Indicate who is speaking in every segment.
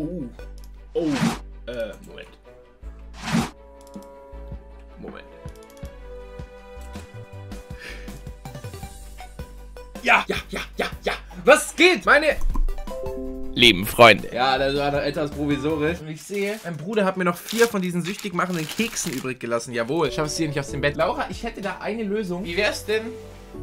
Speaker 1: Oh. Oh. Äh, Moment. Moment. Ja, ja, ja, ja, ja. Was geht, meine lieben Freunde? Ja, das war doch etwas provisorisch. Und ich sehe, mein Bruder hat mir noch vier von diesen süchtig machenden Keksen übrig gelassen. Jawohl. Ich schaffe es hier nicht aus dem Bett. Laura, ich hätte da eine Lösung. Wie wär's denn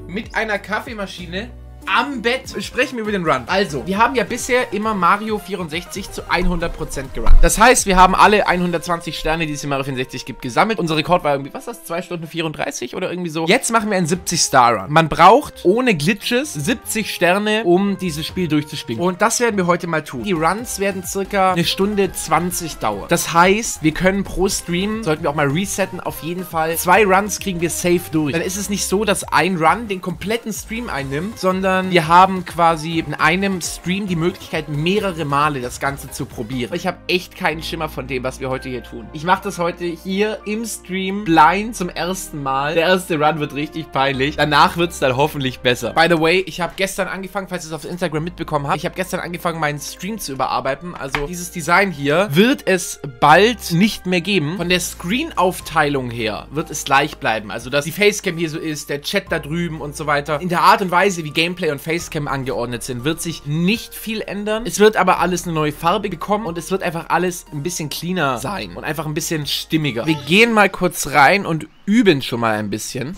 Speaker 1: mit einer Kaffeemaschine am Bett. Sprechen wir über den Run. Also, wir haben ja bisher immer Mario 64 zu 100% gerun. Das heißt, wir haben alle 120 Sterne, die es in Mario 64 gibt, gesammelt. Unser Rekord war irgendwie, was ist das, 2 Stunden 34 oder irgendwie so. Jetzt machen wir einen 70-Star-Run. Man braucht ohne Glitches 70 Sterne, um dieses Spiel durchzuspielen. Und das werden wir heute mal tun. Die Runs werden circa eine Stunde 20 dauern. Das heißt, wir können pro Stream, sollten wir auch mal resetten, auf jeden Fall zwei Runs kriegen wir safe durch. Dann ist es nicht so, dass ein Run den kompletten Stream einnimmt, sondern sondern wir haben quasi in einem Stream die Möglichkeit, mehrere Male das Ganze zu probieren. Ich habe echt keinen Schimmer von dem, was wir heute hier tun. Ich mache das heute hier im Stream blind zum ersten Mal. Der erste Run wird richtig peinlich. Danach wird es dann hoffentlich besser. By the way, ich habe gestern angefangen, falls ihr es auf Instagram mitbekommen habt, ich habe gestern angefangen, meinen Stream zu überarbeiten. Also dieses Design hier wird es bald nicht mehr geben. Von der Screen-Aufteilung her wird es gleich bleiben. Also, dass die Facecam hier so ist, der Chat da drüben und so weiter. In der Art und Weise, wie Gameplay Gameplay und Facecam angeordnet sind, wird sich nicht viel ändern. Es wird aber alles eine neue Farbe bekommen und es wird einfach alles ein bisschen cleaner sein und einfach ein bisschen stimmiger. Wir gehen mal kurz rein und üben schon mal ein bisschen.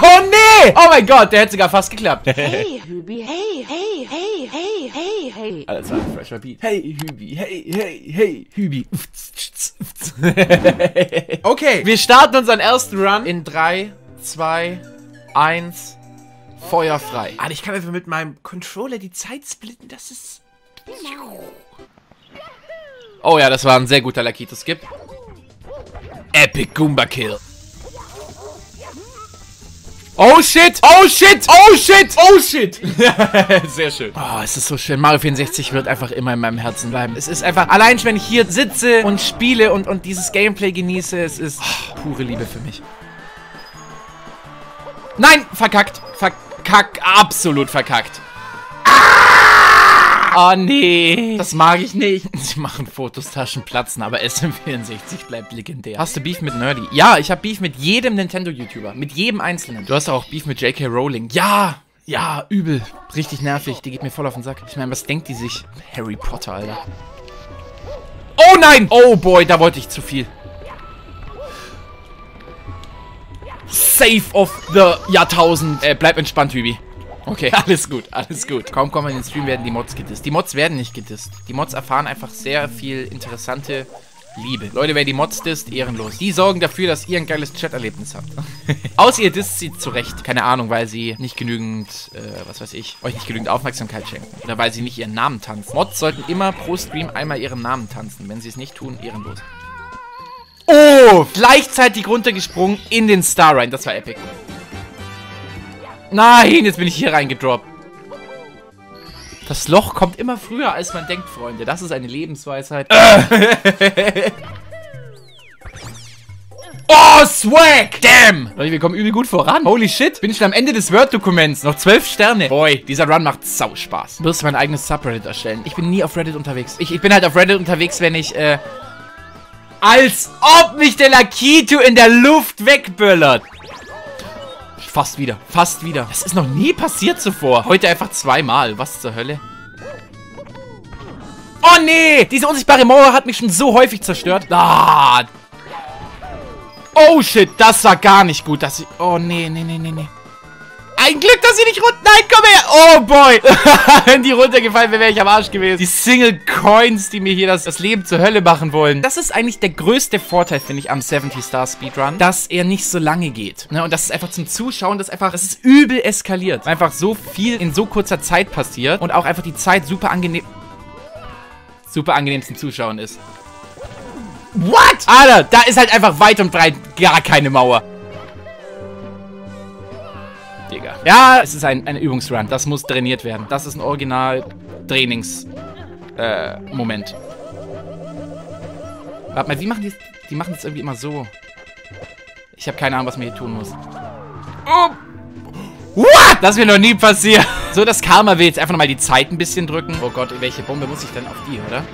Speaker 1: Oh nee! Oh mein Gott, der hätte sogar fast geklappt. Hey, Hübi, hey, hey, hey, hey, hey, hey. Alles war ein fresher Beat. Hey, Hübi, hey, hey, hey, Hübi. okay, wir starten unseren ersten Run in 3, 2, 1... Feuer frei. Ah, ich kann einfach mit meinem Controller die Zeit splitten. Das ist... Oh ja, das war ein sehr guter Lakito-Skip. Epic Goomba Kill. Oh shit! Oh shit! Oh shit! Oh shit! Sehr schön. Oh, es ist so schön. Mario 64 wird einfach immer in meinem Herzen bleiben. Es ist einfach, allein wenn ich hier sitze und spiele und, und dieses Gameplay genieße, es ist oh, pure Liebe für mich. Nein! Verkackt! Verkackt verkackt. Absolut verkackt. Ah! Oh nee. Das mag ich nicht. Sie machen Fotos, Taschen platzen, aber SM64 bleibt legendär. Hast du Beef mit Nerdy? Ja, ich habe Beef mit jedem Nintendo-YouTuber. Mit jedem Einzelnen. Du hast auch Beef mit J.K. Rowling. Ja. Ja, übel. Richtig nervig. Die geht mir voll auf den Sack. Ich meine, was denkt die sich? Harry Potter, Alter. Oh nein! Oh boy, da wollte ich zu viel. Save of the Jahrtausend. Äh, bleib entspannt, Hübi. Okay, alles gut, alles gut. Kaum kommen wir in den Stream, werden die Mods gedisst. Die Mods werden nicht gedisst. Die Mods erfahren einfach sehr viel interessante Liebe. Leute, wer die Mods disst, ehrenlos. Die sorgen dafür, dass ihr ein geiles Chat-Erlebnis habt. Außer ihr disst sie zurecht. Keine Ahnung, weil sie nicht genügend, äh, was weiß ich, euch nicht genügend Aufmerksamkeit schenken. Oder weil sie nicht ihren Namen tanzen. Mods sollten immer pro Stream einmal ihren Namen tanzen. Wenn sie es nicht tun, ehrenlos. Oh, gleichzeitig runtergesprungen in den Star rein. Das war epic. Nein, jetzt bin ich hier reingedroppt. Das Loch kommt immer früher, als man denkt, Freunde. Das ist eine Lebensweisheit. oh, Swag! Damn! Leute, wir kommen übel gut voran. Holy shit. Bin schon am Ende des Word-Dokuments. Noch zwölf Sterne. Boy, dieser Run macht sau Spaß. Du wirst mein eigenes Subreddit erstellen. Ich bin nie auf Reddit unterwegs. Ich, ich bin halt auf Reddit unterwegs, wenn ich, äh, als ob mich der Lakito in der Luft wegböllert. Fast wieder, fast wieder. Das ist noch nie passiert zuvor. Heute einfach zweimal. Was zur Hölle? Oh nee! Diese unsichtbare Mauer hat mich schon so häufig zerstört. Ah! Oh shit, das war gar nicht gut, dass ich... Oh nee, nee, nee, nee, nee. Ein Glück, dass sie nicht runter... Nein, komm her! Oh, boy! Wenn die runtergefallen wäre, wäre ich am Arsch gewesen. Die Single Coins, die mir hier das, das Leben zur Hölle machen wollen. Das ist eigentlich der größte Vorteil, finde ich, am 70 Star Speedrun. Dass er nicht so lange geht. Ne? Und das ist einfach zum Zuschauen, das einfach... Das ist übel eskaliert. Einfach so viel in so kurzer Zeit passiert. Und auch einfach die Zeit super angenehm... Super angenehm zum Zuschauen ist. What? Alter, da ist halt einfach weit und breit gar keine Mauer. Digga. Ja, es ist ein, ein Übungsrun. Das muss trainiert werden. Das ist ein Original-Trainings-Moment. Äh, Warte mal, wie machen die Die machen das irgendwie immer so. Ich habe keine Ahnung, was mir hier tun muss. Oh. What? Das ist mir noch nie passiert. So, das Karma will jetzt einfach nochmal die Zeit ein bisschen drücken. Oh Gott, welche Bombe muss ich denn auf die, oder?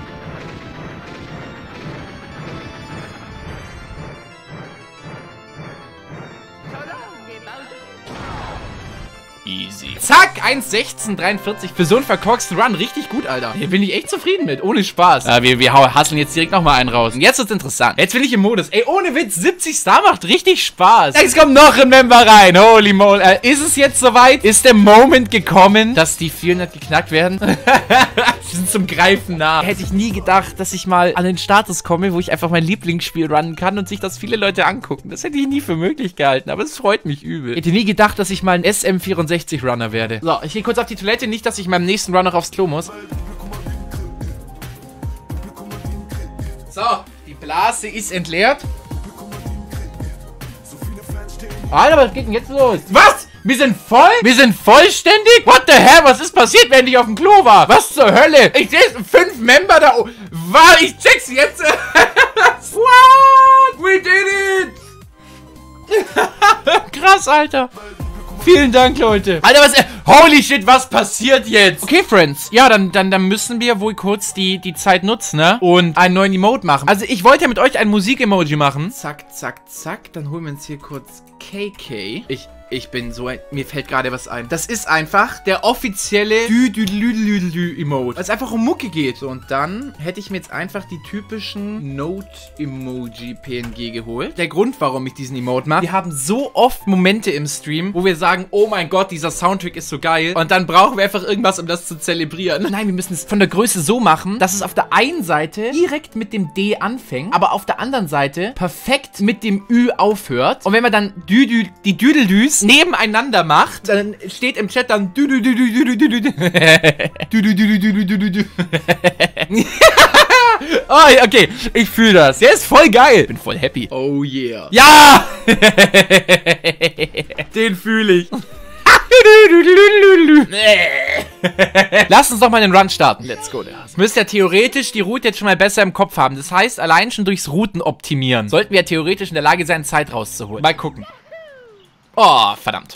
Speaker 1: 1,1643 für so einen verkorksten Run. Richtig gut, Alter. Hier bin ich echt zufrieden mit. Ohne Spaß. Ja, wir, wir hasseln jetzt direkt nochmal einen raus. Und jetzt wird's interessant. Jetzt bin ich im Modus. Ey, ohne Witz, 70 Star macht richtig Spaß. Jetzt kommt noch ein Member rein. Holy moly. Äh, ist es jetzt soweit? Ist der Moment gekommen, dass die 400 geknackt werden? Sie sind zum Greifen nah. Hätte ich nie gedacht, dass ich mal an den Status komme, wo ich einfach mein Lieblingsspiel runnen kann und sich das viele Leute angucken. Das hätte ich nie für möglich gehalten, aber es freut mich übel. Hätte nie gedacht, dass ich mal ein SM64 Runner werde. So, ich gehe kurz auf die Toilette. Nicht, dass ich meinem nächsten Run noch aufs Klo muss. So, die Blase ist entleert. Alter, was geht denn jetzt los? Was? Wir sind voll? Wir sind vollständig? What the hell? Was ist passiert, während ich auf dem Klo war? Was zur Hölle? Ich sehe fünf Member da oben. Was? Ich check's jetzt. What? We did it. Krass, Alter. Vielen Dank, Leute. Alter, was... Äh, holy shit, was passiert jetzt? Okay, Friends. Ja, dann, dann, dann müssen wir wohl kurz die, die Zeit nutzen, ne? Und einen neuen Emote machen. Also, ich wollte ja mit euch ein Musik-Emoji machen. Zack, zack, zack. Dann holen wir uns hier kurz KK. Ich, ich bin so ein... Mir fällt gerade was ein. Das ist einfach der offizielle dü dü dü dü dü Emote. Weil es einfach um Mucke geht. So, und dann hätte ich mir jetzt einfach die typischen Note-Emoji-PNG geholt. Der Grund, warum ich diesen Emote mache, wir haben so oft Momente im Stream, wo wir sagen, oh mein Gott, dieser Soundtrack ist so geil. Und dann brauchen wir einfach irgendwas, um das zu zelebrieren. Nein, wir müssen es von der Größe so machen, dass es auf der einen Seite direkt mit dem D anfängt, aber auf der anderen Seite perfekt mit dem Ü aufhört. Und wenn wir dann dü -dü, die Düdeldüs nebeneinander macht, dann steht im Chat dann Oh, okay, ich fühle das. Der ist voll geil. Bin voll happy. Oh yeah. Ja! Den fühle ich. Lass uns doch mal den Run starten. Let's go. Das müsste ja theoretisch die Route jetzt schon mal besser im Kopf haben. Das heißt, allein schon durchs Routen optimieren sollten wir ja theoretisch in der Lage sein, Zeit rauszuholen. Mal gucken. Oh, verdammt.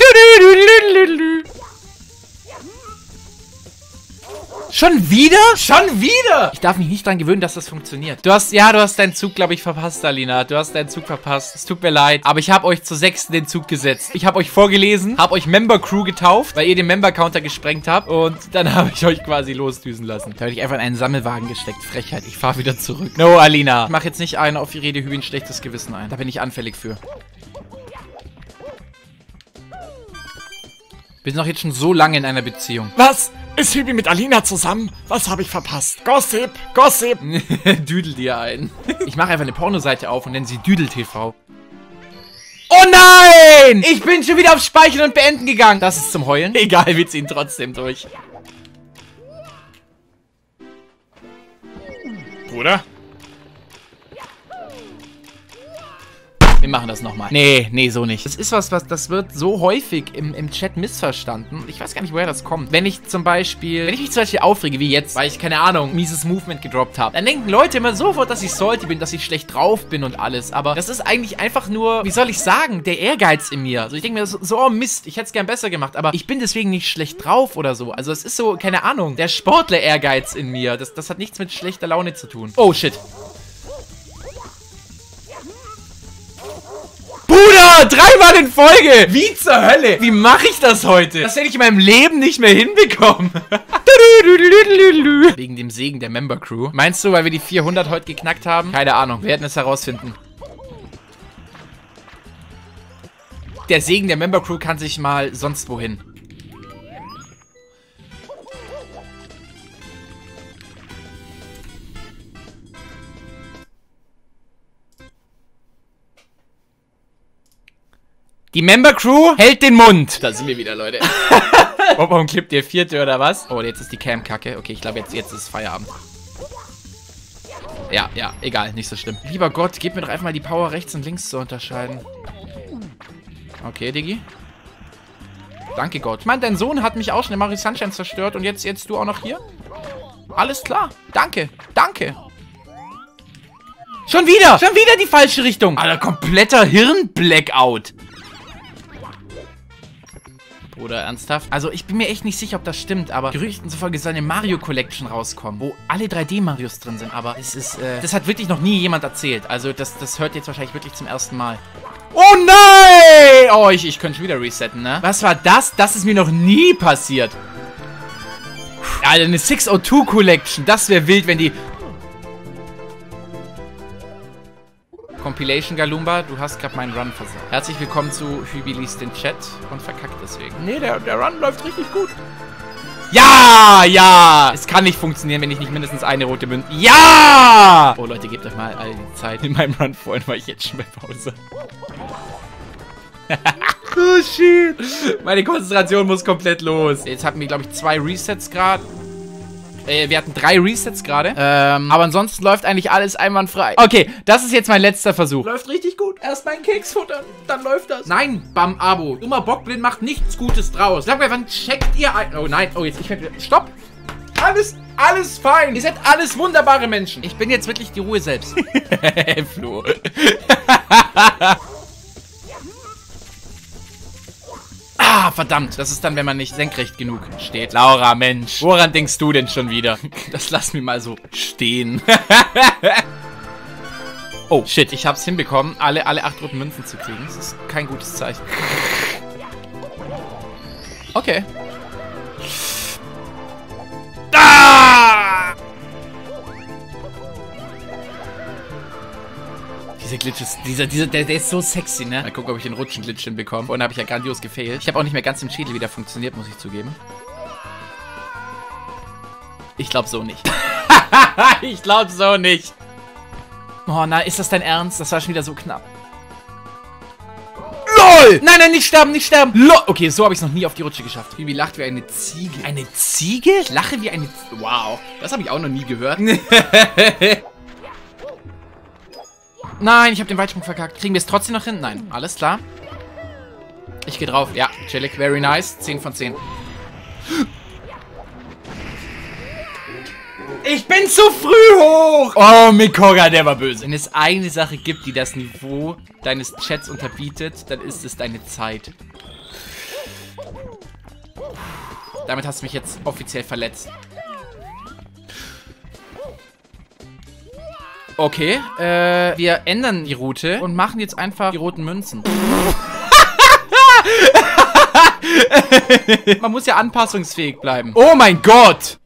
Speaker 1: Schon wieder? Schon wieder? Ich darf mich nicht dran gewöhnen, dass das funktioniert. Du hast, ja, du hast deinen Zug, glaube ich, verpasst, Alina. Du hast deinen Zug verpasst. Es tut mir leid. Aber ich habe euch zur sechsten den Zug gesetzt. Ich habe euch vorgelesen, habe euch Member Crew getauft, weil ihr den Member Counter gesprengt habt. Und dann habe ich euch quasi losdüsen lassen. Da habe ich einfach in einen Sammelwagen gesteckt. Frechheit. Ich fahre wieder zurück. No, Alina. Ich mache jetzt nicht einen auf Rede Hübin schlechtes Gewissen ein. Da bin ich anfällig für. Wir sind doch jetzt schon so lange in einer Beziehung.
Speaker 2: Was? Ist Hübi mit Alina zusammen? Was habe ich verpasst? Gossip, Gossip.
Speaker 1: Düdel dir ein. Ich mache einfach eine Pornoseite auf und nenne sie Düdel TV. Oh nein! Ich bin schon wieder auf Speichern und Beenden gegangen. Das ist zum Heulen. Egal, wir ziehen trotzdem durch.
Speaker 2: Bruder?
Speaker 1: Wir machen das nochmal. Nee, nee, so nicht. Das ist was, was, das wird so häufig im, im Chat missverstanden. Ich weiß gar nicht, woher das kommt. Wenn ich zum Beispiel, wenn ich mich zum Beispiel aufrege, wie jetzt, weil ich, keine Ahnung, mieses Movement gedroppt habe, dann denken Leute immer sofort, dass ich sollte bin, dass ich schlecht drauf bin und alles. Aber das ist eigentlich einfach nur, wie soll ich sagen, der Ehrgeiz in mir. Also ich denke mir so, so, oh Mist, ich hätte es gern besser gemacht. Aber ich bin deswegen nicht schlecht drauf oder so. Also es ist so, keine Ahnung, der Sportler-Ehrgeiz in mir. Das, das hat nichts mit schlechter Laune zu tun. Oh, shit. Bruder, dreimal in Folge. Wie zur Hölle? Wie mache ich das heute? Das hätte ich in meinem Leben nicht mehr hinbekommen. Wegen dem Segen der Member Crew. Meinst du, weil wir die 400 heute geknackt haben? Keine Ahnung, wir werden es herausfinden. Der Segen der Member Crew kann sich mal sonst wohin. Die Member Crew hält den Mund. Da sind wir wieder, Leute. oh, warum klippt ihr vierte oder was? Oh, jetzt ist die Cam kacke. Okay, ich glaube, jetzt, jetzt ist Feierabend. Ja, ja, egal, nicht so schlimm. Lieber Gott, gib mir doch einfach mal die Power rechts und links zu unterscheiden. Okay, Diggi. Danke Gott. Ich meine, dein Sohn hat mich auch schon in Mario Sunshine zerstört und jetzt, jetzt du auch noch hier? Alles klar. Danke. Danke. Schon wieder! Schon wieder die falsche Richtung! Alter, kompletter Hirn-Blackout. Oder ernsthaft? Also ich bin mir echt nicht sicher, ob das stimmt, aber Gerüchten zufolge soll eine Mario Collection rauskommen, wo alle 3D-Marios drin sind. Aber es ist, äh, das hat wirklich noch nie jemand erzählt. Also das, das hört jetzt wahrscheinlich wirklich zum ersten Mal. Oh nein! Oh, ich, ich könnte schon wieder resetten, ne? Was war das? Das ist mir noch nie passiert. Alter, eine 602 Collection. Das wäre wild, wenn die... Compilation Galumba, du hast gerade meinen Run versagt. Herzlich willkommen zu Hübilis den Chat und verkackt deswegen. Nee, der, der Run läuft richtig gut. Ja, ja. Es kann nicht funktionieren, wenn ich nicht mindestens eine rote Münze... Ja! Oh, Leute, gebt euch mal all die Zeit in meinem Run vorhin, weil ich jetzt schon bei Pause. oh, shit. Meine Konzentration muss komplett los. Jetzt hatten wir, glaube ich, zwei Resets gerade. Äh, wir hatten drei Resets gerade. Ähm, aber ansonsten läuft eigentlich alles einwandfrei. Okay, das ist jetzt mein letzter Versuch. Läuft richtig gut. Erst meinen Keks futtern, dann läuft das. Nein, Bam Abo. Dummer Bockblind macht nichts Gutes draus. Sag mir, wann checkt ihr ein... Oh nein, oh jetzt, ich werde... Stopp. Alles, alles fein. Ihr seid alles wunderbare Menschen. Ich bin jetzt wirklich die Ruhe selbst. Flo. Ah, verdammt. Das ist dann, wenn man nicht senkrecht genug steht. Laura, Mensch. Woran denkst du denn schon wieder? Das lass mir mal so stehen. oh, shit. Ich hab's hinbekommen, alle, alle acht roten Münzen zu kriegen. Das ist kein gutes Zeichen. Okay. Diese Glitches, dieser, dieser, der, der ist so sexy, ne? Mal gucken, ob ich den Rutschen-Glitch hinbekomme. Vorhin habe ich ja grandios gefailt. Ich habe auch nicht mehr ganz im Schädel wieder funktioniert, muss ich zugeben. Ich glaube so nicht. ich glaube so nicht. Oh, na, ist das dein Ernst? Das war schon wieder so knapp. LOL! Nein, nein, nicht sterben, nicht sterben. LOL! Okay, so habe ich es noch nie auf die Rutsche geschafft. Bibi lacht wie eine Ziege. Eine Ziege? Ich lache wie eine... Wow, das habe ich auch noch nie gehört. Nein, ich habe den Weitsprung verkackt. Kriegen wir es trotzdem noch hin? Nein. Alles klar. Ich gehe drauf. Ja, chillig. Very nice. 10 von 10. Ich bin zu früh hoch! Oh, Mikoga, der war böse. Wenn es eine Sache gibt, die das Niveau deines Chats unterbietet, dann ist es deine Zeit. Damit hast du mich jetzt offiziell verletzt. Okay, äh, wir ändern die Route und machen jetzt einfach die roten Münzen. Man muss ja anpassungsfähig bleiben. Oh mein Gott!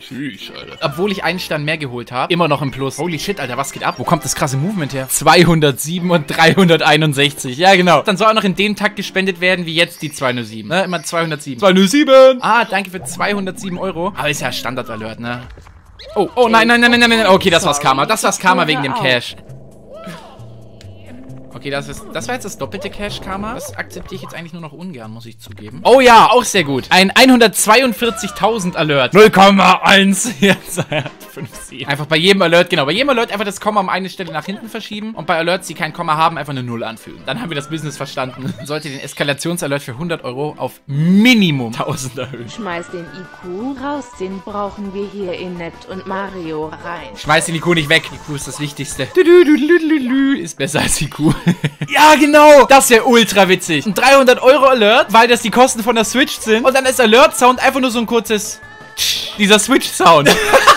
Speaker 1: Tschüss, Alter. Obwohl ich einen Stern mehr geholt habe, immer noch im Plus. Holy shit, Alter, was geht ab? Wo kommt das krasse Movement her? 207 und 361. Ja, genau. Dann soll auch noch in dem Takt gespendet werden, wie jetzt die 207. Ne? Immer 207. 207! Ah, danke für 207 Euro. Aber ist ja Standard-Alert, ne? Oh, oh, nein, nein, nein, nein, nein, nein. Okay, das war's Karma. Das war's Karma wegen dem Cash. Okay, das, ist, das war jetzt das doppelte Cash-Karma. Das akzeptiere ich jetzt eigentlich nur noch ungern, muss ich zugeben. Oh ja, auch sehr gut. Ein 142.000 Alert. 0,1. Jetzt 5, Einfach bei jedem Alert, genau. Bei jedem Alert einfach das Komma um eine Stelle nach hinten verschieben. Und bei Alerts, die kein Komma haben, einfach eine Null anfügen. Dann haben wir das Business verstanden. Sollte den Eskalationsalert für 100 Euro auf Minimum 1000 erhöhen.
Speaker 3: Schmeiß den IQ raus, den brauchen wir hier in Net und Mario rein.
Speaker 1: Schmeiß den IQ nicht weg. IQ ist das Wichtigste. Ist besser als IQ. ja, genau. Das wäre ultra witzig. Ein 300 Euro Alert, weil das die Kosten von der Switch sind. Und dann ist Alert-Sound einfach nur so ein kurzes... Dieser Switch-Sound.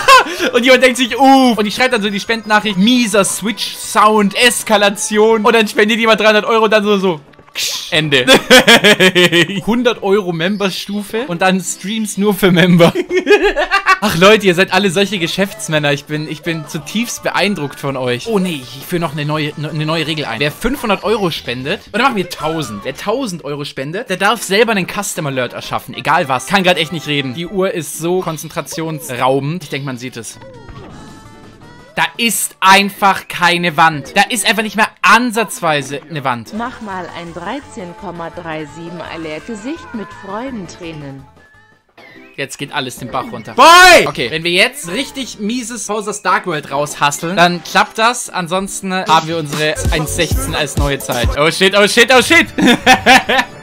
Speaker 1: und jemand denkt sich, uff. Und ich schreibe dann so die Spendnachricht, mieser Switch-Sound, Eskalation. Und dann spendiert jemand 300 Euro und dann so, so... Ende. 100 Euro Memberstufe und dann Streams nur für Member. Ach Leute, ihr seid alle solche Geschäftsmänner. Ich bin, ich bin zutiefst beeindruckt von euch. Oh nee, ich führe noch eine neue, eine neue Regel ein. Wer 500 Euro spendet, oder machen wir 1000. Wer 1000 Euro spendet, der darf selber einen Custom Alert erschaffen. Egal was. Kann gerade echt nicht reden. Die Uhr ist so konzentrationsraubend. Ich denke, man sieht es. Da ist einfach keine Wand. Da ist einfach nicht mehr ansatzweise eine Wand.
Speaker 3: Mach mal ein 13,37 Alert-Gesicht mit Freudentränen.
Speaker 1: Jetzt geht alles den Bach runter. Boy! Okay, wenn wir jetzt richtig mieses Bowser's Dark World raushasseln, dann klappt das. Ansonsten haben wir unsere 1.16 als neue Zeit. Oh shit, oh shit, oh shit!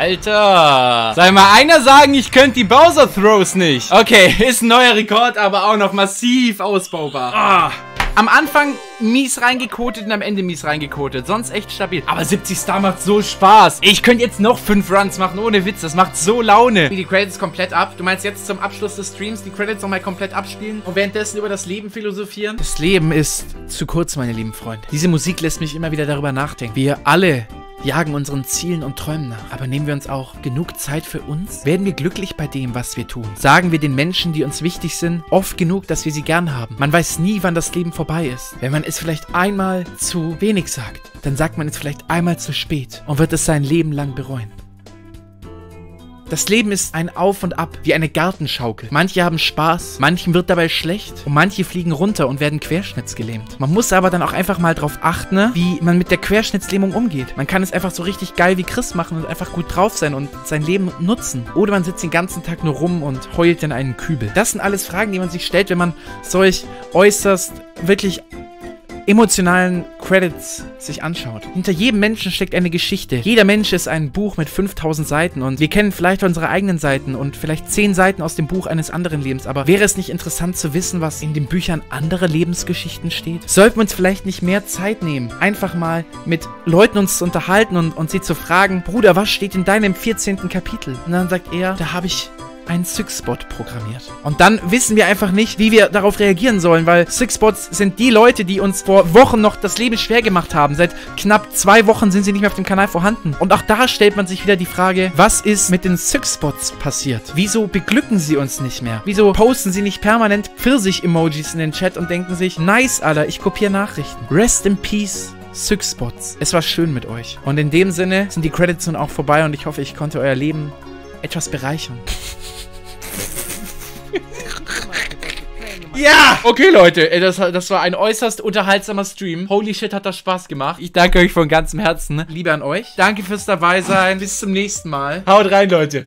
Speaker 1: Alter. Soll mal einer sagen, ich könnte die Bowser Throws nicht? Okay, ist ein neuer Rekord, aber auch noch massiv ausbaubar. Ah. Am Anfang mies reingekotet und am Ende mies reingekotet. Sonst echt stabil. Aber 70 Star macht so Spaß. Ich könnte jetzt noch 5 Runs machen, ohne Witz. Das macht so Laune. Die Credits komplett ab. Du meinst jetzt zum Abschluss des Streams die Credits nochmal komplett abspielen und währenddessen über das Leben philosophieren? Das Leben ist zu kurz, meine lieben Freunde. Diese Musik lässt mich immer wieder darüber nachdenken. Wir alle jagen unseren Zielen und Träumen nach. Aber nehmen wir uns auch genug Zeit für uns? Werden wir glücklich bei dem, was wir tun? Sagen wir den Menschen, die uns wichtig sind, oft genug, dass wir sie gern haben? Man weiß nie, wann das Leben vorbei ist. Wenn man es vielleicht einmal zu wenig sagt, dann sagt man es vielleicht einmal zu spät und wird es sein Leben lang bereuen. Das Leben ist ein Auf und Ab, wie eine Gartenschaukel. Manche haben Spaß, manchen wird dabei schlecht und manche fliegen runter und werden querschnittsgelähmt. Man muss aber dann auch einfach mal drauf achten, ne, wie man mit der Querschnittslähmung umgeht. Man kann es einfach so richtig geil wie Chris machen und einfach gut drauf sein und sein Leben nutzen. Oder man sitzt den ganzen Tag nur rum und heult in einen Kübel. Das sind alles Fragen, die man sich stellt, wenn man solch äußerst wirklich emotionalen Credits sich anschaut. Hinter jedem Menschen steckt eine Geschichte. Jeder Mensch ist ein Buch mit 5000 Seiten und wir kennen vielleicht unsere eigenen Seiten und vielleicht 10 Seiten aus dem Buch eines anderen Lebens. Aber wäre es nicht interessant zu wissen, was in den Büchern anderer Lebensgeschichten steht? Sollten wir uns vielleicht nicht mehr Zeit nehmen, einfach mal mit Leuten uns zu unterhalten und, und sie zu fragen, Bruder, was steht in deinem 14. Kapitel? Und dann sagt er, da habe ich einen Six-Bot programmiert. Und dann wissen wir einfach nicht, wie wir darauf reagieren sollen, weil Six-Bots sind die Leute, die uns vor Wochen noch das Leben schwer gemacht haben. Seit knapp zwei Wochen sind sie nicht mehr auf dem Kanal vorhanden. Und auch da stellt man sich wieder die Frage, was ist mit den Six-Bots passiert? Wieso beglücken sie uns nicht mehr? Wieso posten sie nicht permanent Pfirsich-Emojis in den Chat und denken sich, nice, Alter, ich kopiere Nachrichten. Rest in Peace. Six-Spots. Es war schön mit euch. Und in dem Sinne sind die Credits nun auch vorbei und ich hoffe, ich konnte euer Leben etwas bereichern. Ja! Okay, Leute, das, das war ein äußerst unterhaltsamer Stream. Holy shit, hat das Spaß gemacht. Ich danke euch von ganzem Herzen. Liebe an euch. Danke fürs dabei sein. Bis zum nächsten Mal. Haut rein, Leute.